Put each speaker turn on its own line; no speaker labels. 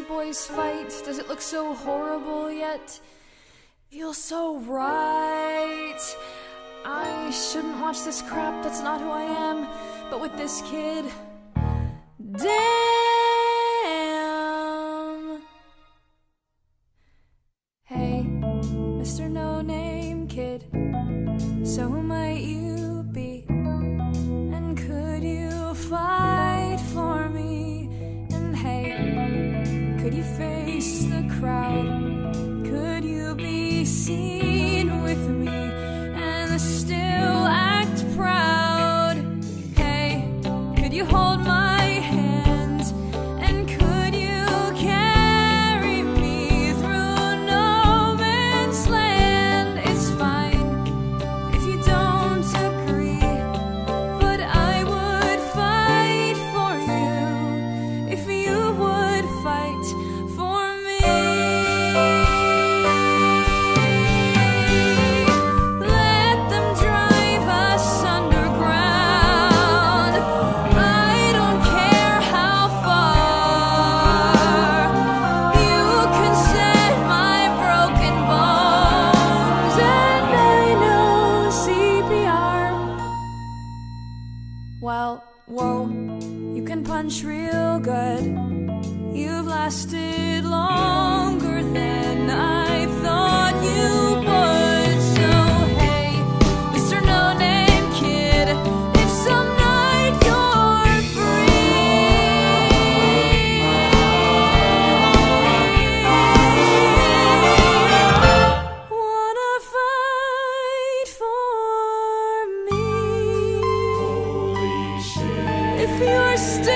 boys fight? Does it look so horrible yet? Feel so right. I shouldn't watch this crap, that's not who I am. But with this kid, damn. Hey, Mr. No Name Kid, so might you. crowd. Could you be seen? Whoa, you can punch real good. You've lasted first